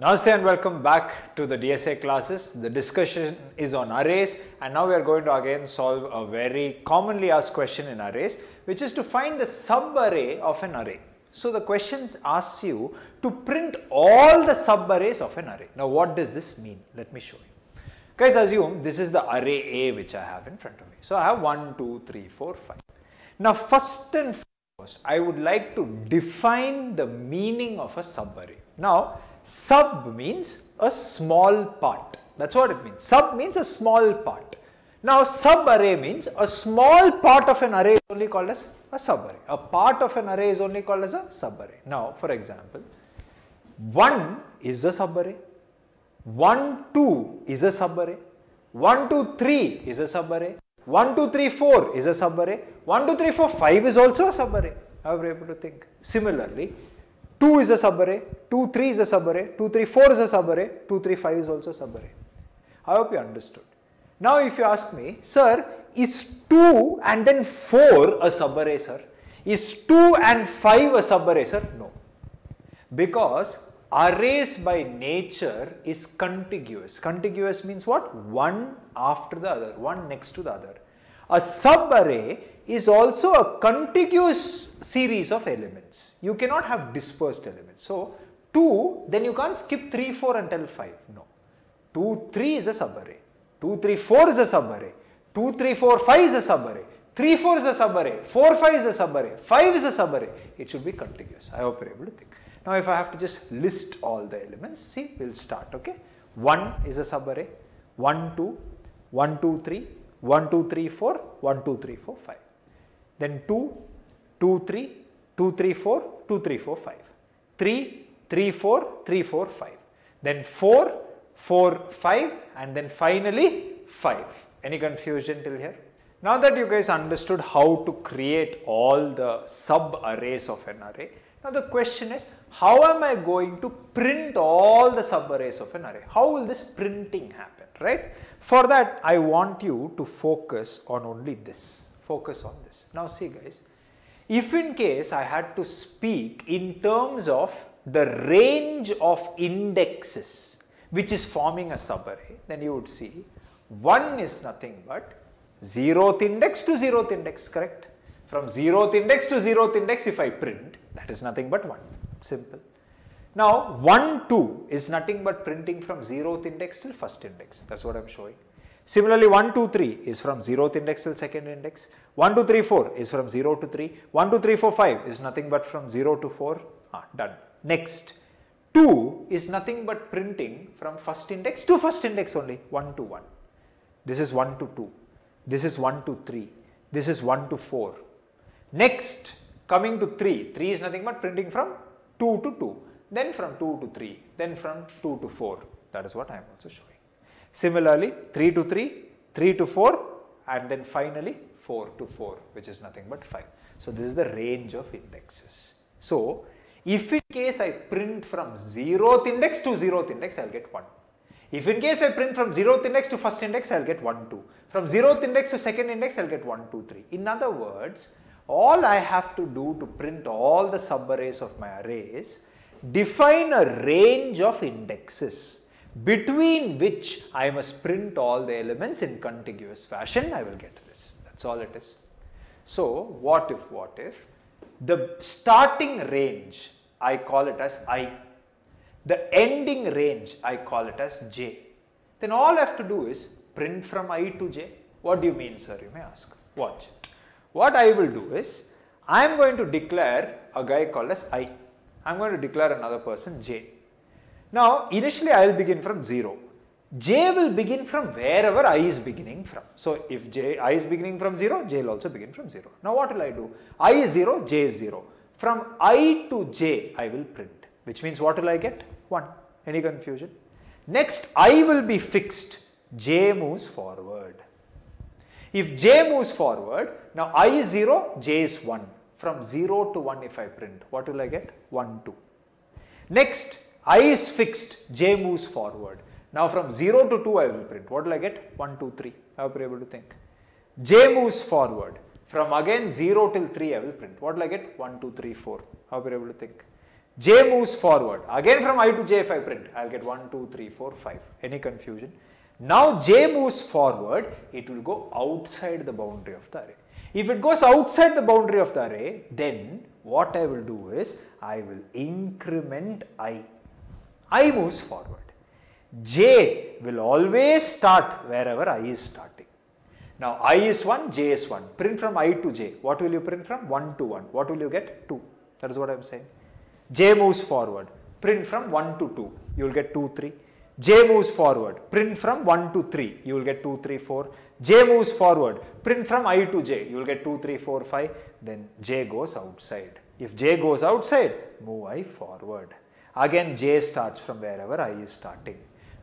Namaste and welcome back to the DSA classes. The discussion is on arrays and now we are going to again solve a very commonly asked question in arrays which is to find the subarray of an array. So the question asks you to print all the subarrays of an array. Now what does this mean? Let me show you. Guys assume this is the array A which I have in front of me. So I have 1, 2, 3, 4, 5. Now first and foremost I would like to define the meaning of a subarray. Now Sub means a small part. That's what it means. Sub means a small part. Now sub array means a small part of an array is only called as a sub array. A part of an array is only called as a sub array. Now for example, 1 is a sub array, 1, 2 is a sub array, 1, 2, 3 is a sub array, 1, 2, 3, 4 is a sub array, 1, 2, 3, 4, 5 is also a sub array. How are we able to think? Similarly, 2 is a subarray, 2, 3 is a subarray, 2, 3, 4 is a subarray, 2, 3, 5 is also a subarray. I hope you understood. Now if you ask me, sir, is 2 and then 4 a subarray, sir? Is 2 and 5 a subarray, sir? No. Because arrays by nature is contiguous. Contiguous means what? One after the other, one next to the other. A subarray is also a contiguous series of elements. You cannot have dispersed elements. So, 2, then you can't skip 3, 4 until 5. No. 2, 3 is a subarray. 2, 3, 4 is a subarray. 2, 3, 4, 5 is a subarray. 3, 4 is a subarray. 4, 5 is a subarray. 5 is a subarray. It should be contiguous. I hope you're able to think. Now, if I have to just list all the elements, see, we'll start, okay. 1 is a subarray. 1, 2, 1, 2, 3, 1, 2, 3, 4, 1, 2, 3, 4, 5 then 2, 2, 3, 2, 3, 4, 2, 3, 4, 5, 3, 3, 4, 3, 4, 5, then 4, 4, 5 and then finally 5. Any confusion till here? Now that you guys understood how to create all the sub arrays of an array, now the question is how am I going to print all the sub arrays of an array? How will this printing happen, right? For that I want you to focus on only this focus on this. Now see guys, if in case I had to speak in terms of the range of indexes which is forming a subarray, then you would see 1 is nothing but 0th index to 0th index, correct? From 0th index to 0th index if I print, that is nothing but 1, simple. Now 1, 2 is nothing but printing from 0th index till first index, that is what I am showing. Similarly, 1, 2, 3 is from 0th index till second index. 1, 2, 3, 4 is from 0 to 3. 1, 2, 3, 4, 5 is nothing but from 0 to 4. Ah, done. Next, 2 is nothing but printing from first index to first index only, 1 to 1. This is 1 to 2. This is 1 to 3. This is 1 to 4. Next, coming to 3. 3 is nothing but printing from 2 to 2. Then from 2 to 3. Then from 2 to 4. That is what I am also showing. Similarly, 3 to 3, 3 to 4 and then finally 4 to 4 which is nothing but 5. So, this is the range of indexes. So, if in case I print from 0th index to 0th index, I will get 1. If in case I print from 0th index to first index, I will get 1, 2. From 0th index to second index, I will get 1, 2, 3. In other words, all I have to do to print all the subarrays of my arrays, define a range of indexes between which I must print all the elements in contiguous fashion, I will get this. That's all it is. So, what if, what if the starting range, I call it as I. The ending range, I call it as J. Then all I have to do is print from I to J. What do you mean, sir? You may ask. Watch it. What I will do is, I am going to declare a guy called as I. I am going to declare another person J. Now, initially I will begin from 0. J will begin from wherever I is beginning from. So, if J, I is beginning from 0, J will also begin from 0. Now, what will I do? I is 0, J is 0. From I to J, I will print, which means what will I get? 1. Any confusion? Next, I will be fixed. J moves forward. If J moves forward, now I is 0, J is 1. From 0 to 1 if I print, what will I get? 1, 2. Next, I is fixed, j moves forward. Now from 0 to 2 I will print. What will I get? 1, 2, 3. I you are able to think. j moves forward. From again 0 till 3 I will print. What will I get? 1, 2, 3, 4. How are you able to think? j moves forward. Again from i to j if I print, I'll get 1, 2, 3, 4, 5. Any confusion? Now j moves forward, it will go outside the boundary of the array. If it goes outside the boundary of the array, then what I will do is, I will increment i. i moves forward. j will always start wherever i is starting. Now i is 1, j is 1. Print from i to j. What will you print from? 1 to 1. What will you get? 2. That is what I am saying. j moves forward. Print from 1 to 2. You will get 2, 3. j moves forward. Print from 1 to 3. You will get 2, 3, 4. j moves forward. Print from i to j. You will get 2, 3, 4, 5. Then j goes outside. If j goes outside, move i forward. Again j starts from wherever i is starting.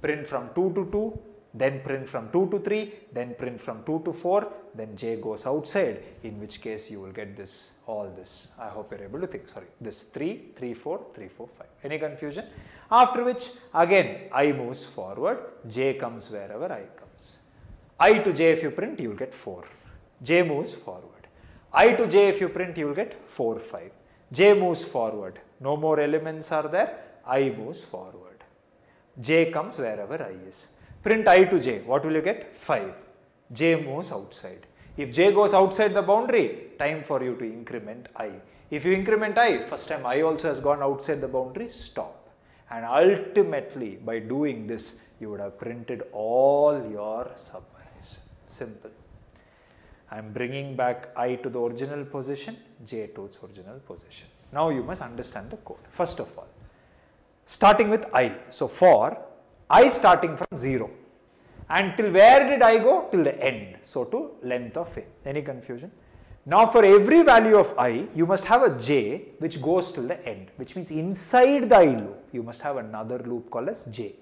Print from 2 to 2, then print from 2 to 3, then print from 2 to 4, then j goes outside, in which case you will get this, all this. I hope you're able to think, sorry, this 3, 3, 4, 3, 4, 5. Any confusion? After which, again, i moves forward, j comes wherever i comes. i to j if you print, you will get 4. j moves forward. i to j if you print, you will get 4, 5. j moves forward. No more elements are there, i moves forward. j comes wherever i is. Print i to j, what will you get? 5. j moves outside. If j goes outside the boundary, time for you to increment i. If you increment i, first time i also has gone outside the boundary, stop. And ultimately, by doing this, you would have printed all your subarrays. Simple. I am bringing back i to the original position, j to its original position. Now you must understand the code. First of all, starting with i. So for i starting from 0 and till where did i go? Till the end. So to length of a. Any confusion? Now for every value of i you must have a j which goes till the end which means inside the i loop you must have another loop called as j.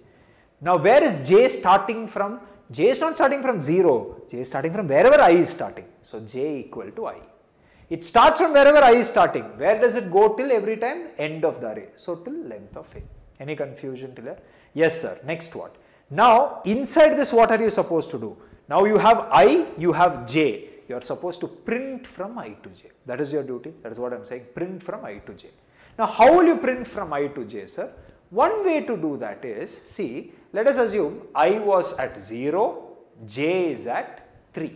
Now where is j starting from? J is not starting from 0 j is starting from wherever i is starting. So j equal to i it starts from wherever i is starting where does it go till every time end of the array so till length of a any confusion till here Yes sir, next what? Now inside this what are you supposed to do? Now you have i, you have j. You are supposed to print from i to j. That is your duty. That is what I am saying. Print from i to j. Now how will you print from i to j sir? One way to do that is, see, let us assume i was at 0, j is at 3.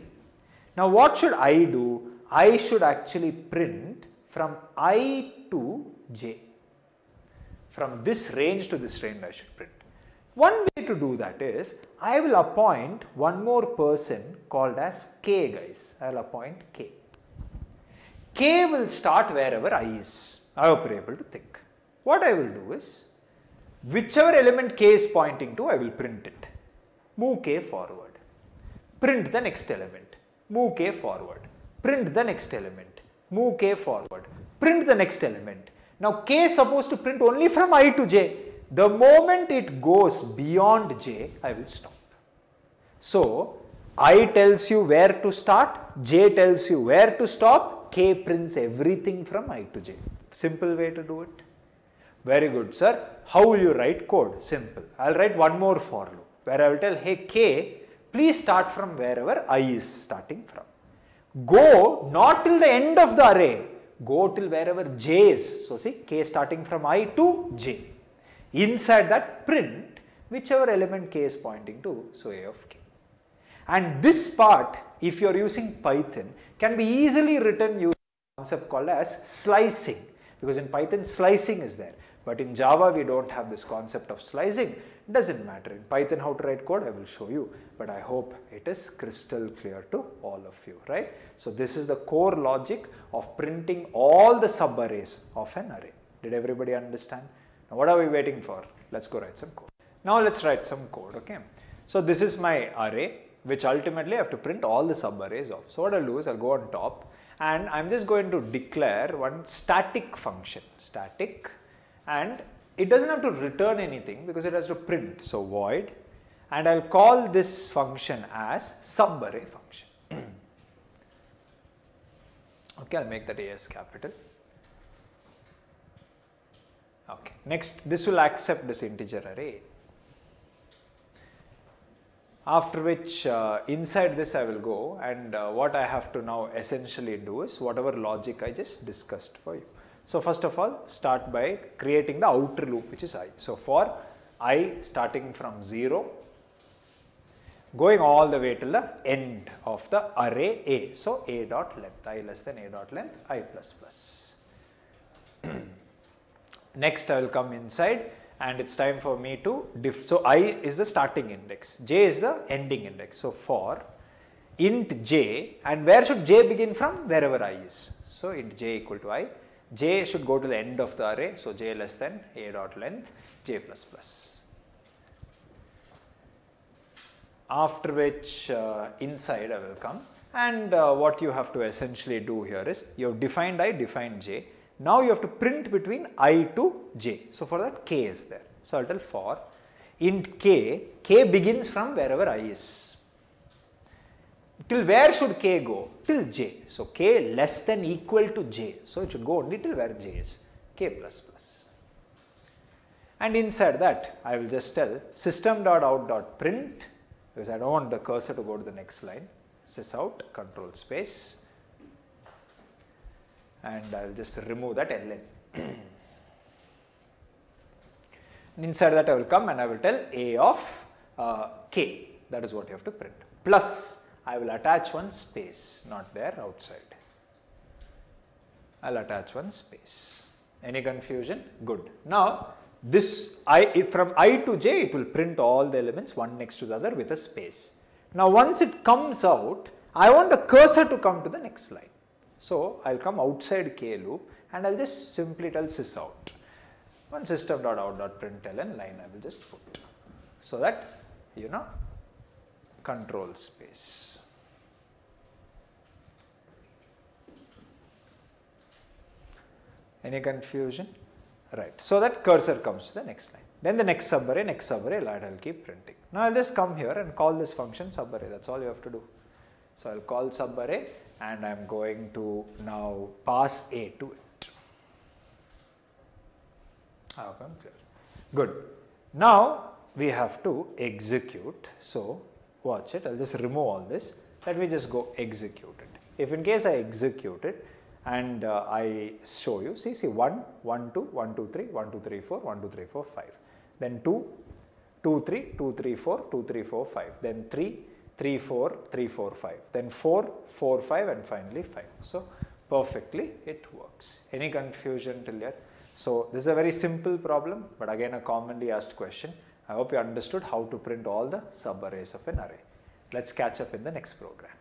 Now what should I do? I should actually print from i to j. From this range to this range I should print. One way to do that is, I will appoint one more person called as K guys. I will appoint K. K will start wherever I is. I hope you are able to think. What I will do is, whichever element K is pointing to, I will print it. Move K forward. Print the next element. Move K forward. Print the next element. Move K forward. Print the next element. Now K is supposed to print only from I to J. The moment it goes beyond j, I will stop. So, i tells you where to start, j tells you where to stop, k prints everything from i to j. Simple way to do it. Very good, sir. How will you write code? Simple. I will write one more for loop where I will tell, hey k, please start from wherever i is starting from. Go not till the end of the array, go till wherever j is. So, see k starting from i to j. Inside that print whichever element k is pointing to, so a of k. And this part, if you are using Python, can be easily written using a concept called as slicing, because in Python slicing is there. But in Java, we don't have this concept of slicing. Doesn't matter. In Python, how to write code, I will show you. But I hope it is crystal clear to all of you, right? So this is the core logic of printing all the subarrays of an array. Did everybody understand? Now what are we waiting for? Let's go write some code. Now let's write some code, okay. So this is my array which ultimately I have to print all the subarrays of. So what I'll do is I'll go on top and I'm just going to declare one static function, static and it doesn't have to return anything because it has to print. So void and I'll call this function as subarray function. okay, I'll make that as capital. Okay. Next, this will accept this integer array. After which, uh, inside this I will go and uh, what I have to now essentially do is whatever logic I just discussed for you. So first of all, start by creating the outer loop which is i. So for i starting from 0, going all the way till the end of the array a. So a dot length, i less than a dot length, i plus plus. Next I will come inside and it's time for me to diff. So i is the starting index, j is the ending index. So for int j and where should j begin from? Wherever i is. So int j equal to i, j should go to the end of the array. So j less than a dot length, j plus plus. After which uh, inside I will come and uh, what you have to essentially do here is you have defined i, defined j now you have to print between i to j. So for that k is there. So I'll tell for int k, k begins from wherever i is. Till where should k go? Till j. So k less than equal to j. So it should go only till where j is, k plus plus. And inside that I will just tell system dot out dot print because I don't want the cursor to go to the next line. Sys out control space and I will just remove that ln. Inside that I will come and I will tell a of uh, k that is what you have to print plus I will attach one space not there outside. I will attach one space. Any confusion? Good. Now this i from i to j it will print all the elements one next to the other with a space. Now once it comes out I want the cursor to come to the next line. So I'll come outside k loop and I'll just simply tell sys out. One system dot out dot println line I will just put. So that you know control space. Any confusion? Right. So that cursor comes to the next line. Then the next subarray, next subarray, I'll keep printing. Now I'll just come here and call this function subarray. That's all you have to do. So I'll call subarray and I'm going to now pass A to it. Okay, clear. Good. Now we have to execute. So watch it. I'll just remove all this. Let me just go execute it. If in case I execute it and uh, I show you, see, see 1, 1, 2, 1, 2, 3, 1, 2, 3, 4, 1, 2, 3, 4, 5. Then 2, 2, 3, 2, 3, 4, 2, 3, 4, 5. Then 3, 3, 4, 3, 4, 5. Then 4, 4, 5 and finally 5. So, perfectly it works. Any confusion till yet? So, this is a very simple problem but again a commonly asked question. I hope you understood how to print all the subarrays of an array. Let's catch up in the next program.